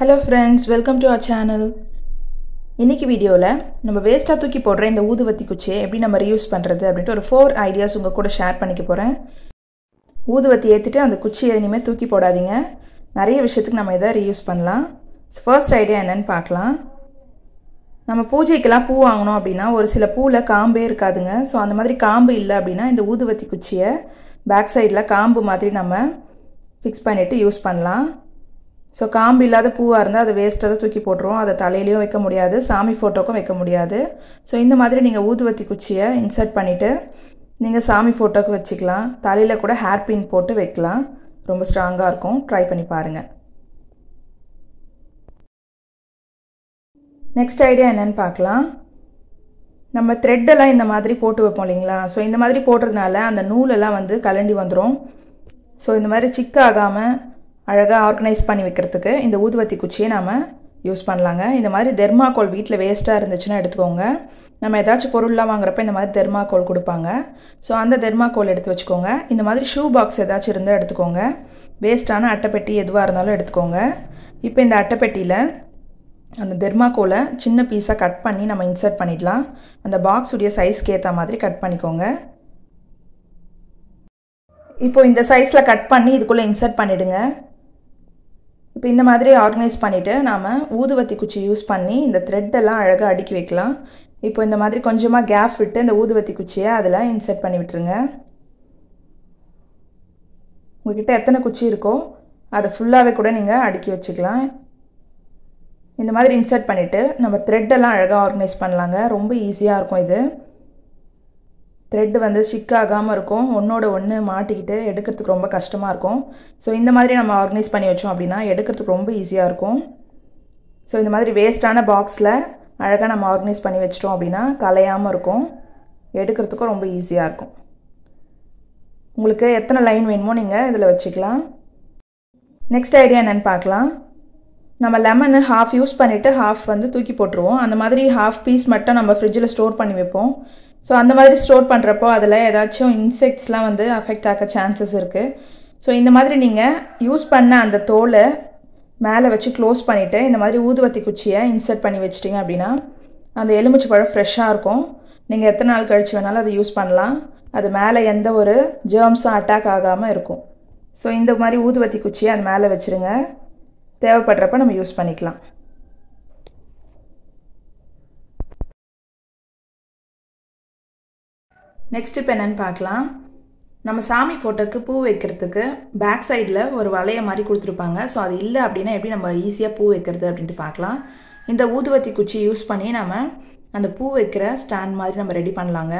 Hello friends welcome to our channel இன்றைக்கி வீடியோவில் நம்ம வேஸ்ட்டாக தூக்கி போடுற இந்த ஊதுவத்தி குச்சியை எப்படி நம்ம ரியூஸ் பண்ணுறது அப்படின்ட்டு ஒரு ஃபோர் ஐடியாஸ் உங்கள் கூட ஷேர் பண்ணிக்க போகிறேன் ஊதுவத்தி ஏற்றிட்டு அந்த குச்சியை இனிமேல் தூக்கி போடாதீங்க. நிறைய விஷயத்துக்கு நம்ம இதை ரீயூஸ் பண்ணலாம். ஃபர்ஸ்ட் ஐடியா என்னென்னு பார்க்கலாம். நம்ம பூஜைக்கெல்லாம் பூ வாங்கணும் அப்படின்னா ஒரு சில பூவில் காம்பே இருக்காதுங்க. ஸோ அந்த மாதிரி காம்பு இல்லை அப்படின்னா இந்த ஊதுவத்தி குச்சியை பேக் சைடில் காம்பு மாதிரி நம்ம ஃபிக்ஸ் பண்ணிவிட்டு யூஸ் பண்ணலாம். ஸோ காம்பு இல்லாத பூவாக இருந்தால் அதை வேஸ்ட்டாக தான் தூக்கி போட்டுருவோம். அதை தலையிலையும் வைக்க முடியாது. சாமி ஃபோட்டோக்கும் வைக்க முடியாது. ஸோ இந்த மாதிரி நீங்கள் ஊதுவத்தி குச்சியை இன்சர்ட் பண்ணிவிட்டு நீங்கள் சாமி ஃபோட்டோக்கு வச்சுக்கலாம். தலையில் கூட ஹேர் பின் போட்டு வைக்கலாம். ரொம்ப ஸ்ட்ராங்காக இருக்கும். ட்ரை பண்ணி பாருங்கள் நெக்ஸ்ட் ஐடியா என்னென்னு பார்க்கலாம். நம்ம த்ரெட்டெல்லாம் இந்த மாதிரி போட்டு வைப்போம் இல்லைங்களா? ஸோ இந்த மாதிரி போடுறதுனால அந்த நூலெல்லாம் வந்து கலண்டி வந்துடும் ஸோ இந்த மாதிரி சிக்காகாமல் அழகாக ஆர்கனைஸ் பண்ணி வைக்கிறதுக்கு இந்த ஊதுவத்தி குச்சியை நாம் யூஸ் பண்ணலாங்க. இந்த மாதிரி தெர்மாக்கோல் வீட்டில் வேஸ்ட்டாக இருந்துச்சுன்னா எடுத்துக்கோங்க. நம்ம ஏதாச்சும் பொருள்லாம் வாங்குறப்ப இந்த மாதிரி தெர்மாக்கோல் கொடுப்பாங்க. ஸோ அந்த தெர்மாக்கோல் எடுத்து வச்சுக்கோங்க. இந்த மாதிரி ஷூ பாக்ஸ் ஏதாச்சும் இருந்தால் எடுத்துக்கோங்க. வேஸ்ட்டான அட்டைப்பெட்டி எதுவாக இருந்தாலும் எடுத்துக்கோங்க. இப்போ இந்த அட்டைப்பெட்டியில் அந்த தெர்மாக்கோலை சின்ன பீஸாக கட் பண்ணி நம்ம இன்சர்ட் பண்ணிடலாம். அந்த பாக்ஸுடைய சைஸ்க்கு ஏற்ற மாதிரி கட் பண்ணிக்கோங்க. இப்போ இந்த சைஸில் கட் பண்ணி இதுக்குள்ளே இன்சர்ட் பண்ணிவிடுங்க இப்போ இந்த மாதிரி ஆர்கனைஸ் பண்ணிவிட்டு நாம் ஊதுவத்தி குச்சி யூஸ் பண்ணி இந்த த்ரெட்டெல்லாம் அழகாக அடுக்கி வைக்கலாம். இப்போ இந்த மாதிரி கொஞ்சமாக கேப் விட்டு இந்த ஊதுவத்தி குச்சியை அதில் இன்சர்ட் பண்ணி விட்டுருங்க. உங்கள்கிட்ட எத்தனை குச்சி இருக்கோ அதை ஃபுல்லாகவே கூட நீங்கள் அடுக்கி வச்சுக்கலாம். இந்த மாதிரி இன்சர்ட் பண்ணிவிட்டு நம்ம த்ரெட்டெல்லாம் அழகாக ஆர்கனைஸ் பண்ணலாங்க. ரொம்ப ஈஸியாக இருக்கும் இது. த்ரெட்டு வந்து ஸ்டிக் ஆகாமல் இருக்கும். ஒன்றோட ஒன்று மாட்டிக்கிட்டு எடுக்கிறதுக்கு ரொம்ப கஷ்டமாக இருக்கும். ஸோ இந்த மாதிரி நம்ம ஆர்கனைஸ் பண்ணி வச்சோம் அப்படின்னா எடுக்கிறதுக்கு ரொம்ப ஈஸியாக இருக்கும். ஸோ இந்த மாதிரி வேஸ்ட்டான பாக்ஸில் அழகாக நம்ம ஆர்கனைஸ் பண்ணி வச்சிட்டோம் அப்படின்னா கலையாமல் இருக்கும். எடுக்கிறதுக்கும் ரொம்ப ஈஸியாக இருக்கும். உங்களுக்கு எத்தனை லைன் வேணுமோ நீங்கள் இதில் வச்சுக்கலாம். நெக்ஸ்ட் ஐடியா என்னென்னு பார்க்கலாம். நம்ம லெமனு ஹாஃப் யூஸ் பண்ணிவிட்டு ஹாஃப் வந்து தூக்கி போட்டுருவோம். அந்த மாதிரி ஹாஃப் பீஸ் மட்டும் நம்ம ஃப்ரிட்ஜில் ஸ்டோர் பண்ணி வைப்போம். ஸோ அந்த மாதிரி ஸ்டோர் பண்ணுறப்போ அதில் ஏதாச்சும் இன்செக்ட்ஸ்லாம் வந்து அஃபெக்ட் ஆக சான்சஸ் இருக்குது ஸோ இந்த மாதிரி நீங்கள் யூஸ் பண்ண அந்த தோலை மேலே வச்சு க்ளோஸ் பண்ணிவிட்டு இந்த மாதிரி ஊதுவத்தி குச்சியை இன்சர்ட் பண்ணி வச்சிட்டிங்க அப்படின்னா அந்த எலுமிச்சை பழம் ஃப்ரெஷ்ஷாக இருக்கும். நீங்கள் எத்தனை நாள் கழிச்சு வேணாலும் அதை யூஸ் பண்ணலாம். அது மேலே எந்த ஒரு ஜேர்ம்ஸும் அட்டாக் ஆகாமல் இருக்கும். ஸோ இந்த மாதிரி ஊதுவத்தி குச்சியை அது மேலே வச்சுருங்க. தேவைப்படுறப்ப நம்ம யூஸ் பண்ணிக்கலாம். நெக்ஸ்ட் இப்போ என்னென்னு பார்க்கலாம். நம்ம சாமி ஃபோட்டோக்கு பூ வைக்கிறதுக்கு பேக் சைடில் ஒரு வளைய மாதிரி கொடுத்துருப்பாங்க. ஸோ அது இல்லை அப்படின்னா எப்படி நம்ம ஈஸியாக பூ வைக்கிறது அப்படின்ட்டு பார்க்கலாம். இந்த ஊதுவத்தி குச்சி யூஸ் பண்ணி நம்ம அந்த பூ வைக்கிற ஸ்டாண்ட் மாதிரி நம்ம ரெடி பண்ணலாங்க.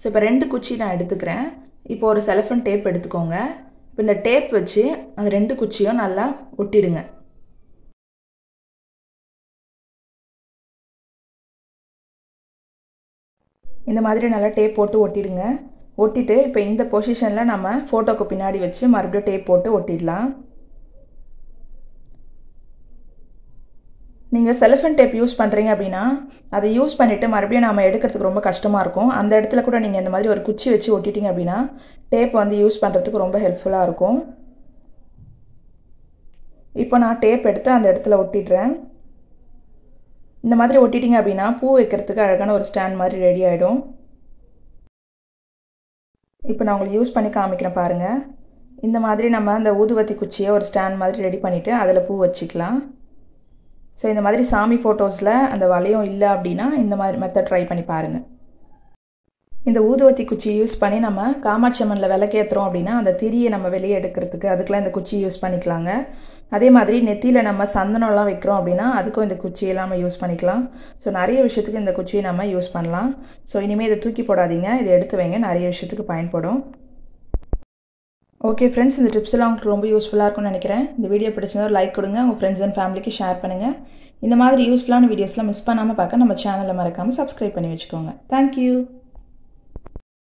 ஸோ இப்போ ரெண்டு குச்சி நான் எடுத்துக்கிறேன். இப்போ ஒரு செலஃபன் டேப் எடுத்துக்கோங்க. இப்போ இந்த டேப் வச்சு அந்த ரெண்டு குச்சியும் நல்லா ஒட்டிடுங்க. இந்த மாதிரி நல்லா டேப் போட்டு ஒட்டிடுங்க. ஒட்டிட்டு இப்போ இந்த பொசிஷனில் நம்ம ஃபோட்டோக்கு பின்னாடி வச்சு மறுபடியும் டேப் போட்டு ஒட்டிடலாம். நீங்கள் செலஃபன் டேப் யூஸ் பண்ணுறீங்க அப்படின்னா அதை யூஸ் பண்ணிவிட்டு மறுபடியும் நம்ம எடுக்கிறதுக்கு ரொம்ப கஷ்டமாக இருக்கும். அந்த இடத்துல கூட நீங்கள் இந்த மாதிரி ஒரு குச்சி வச்சு ஒட்டிட்டீங்க அப்படின்னா டேப் வந்து யூஸ் பண்ணுறதுக்கு ரொம்ப ஹெல்ப்ஃபுல்லாக இருக்கும். இப்போ நான் டேப் எடுத்து அந்த இடத்துல ஒட்டிடுறேன். இந்த மாதிரி ஒட்டிட்டிங்க அப்படின்னா பூ வைக்கிறதுக்கு அழகான ஒரு ஸ்டாண்ட் மாதிரி ரெடி ஆகிடும் இப்போ நான் உங்களுக்கு யூஸ் பண்ணி காமிக்கிறேன் பாருங்கள் இந்த மாதிரி நம்ம அந்த ஊதுவத்தி குச்சியை ஒரு ஸ்டாண்ட் மாதிரி ரெடி பண்ணிவிட்டு அதில் பூ வச்சுக்கலாம். ஸோ இந்த மாதிரி சாமி ஃபோட்டோஸில் அந்த வளையம் இல்லை அப்படின்னா இந்த மாதிரி மெத்தட் ட்ரை பண்ணி பாருங்கள் இந்த ஊதுவத்தி குச்சி யூஸ் பண்ணி நம்ம காமாட்சி அம்மனில் விளக்கேற்றுறோம் அப்படின்னா அந்த திரியை நம்ம வெளியே எடுக்கிறதுக்கு அதுக்கெலாம் இந்த குச்சி யூஸ் பண்ணிக்கலாங்க. அதே மாதிரி நெத்தியில் நம்ம சந்தனம்லாம் வைக்கிறோம் அப்படின்னா அதுக்கும் இந்த குச்சியெல்லாம் நம்ம யூஸ் பண்ணிக்கலாம். ஸோ நிறைய விஷயத்துக்கு இந்த குச்சியை நம்ம யூஸ் பண்ணலாம். ஸோ இனிமேல் இதை தூக்கி போடாதீங்க. இதை எடுத்து வைங்க. நிறைய விஷயத்துக்கு பயன்படும். ஓகே ஃப்ரெண்ட்ஸ் இந்த டிப்ஸ் எல்லாம் உங்களுக்கு ரொம்ப யூஸ்ஃபுல்லாக இருக்கும்னு நினைக்கிறேன். இந்த வீடியோ பிடிச்சிருந்தா லைக் கொடுங்க. உங்கள் ஃப்ரெண்ட்ஸ் அண்ட் ஃபேமிலிக்கு ஷேர் பண்ணுங்கள் இந்த மாதிரி யூஸ்ஃபுல்லான வீடியோஸ்லாம் மிஸ் பண்ணாமல் பார்க்க நம்ம சேனலை மறக்காமல் சப்ஸ்கிரைப் பண்ணி வச்சுக்கோங்க. தேங்க்யூ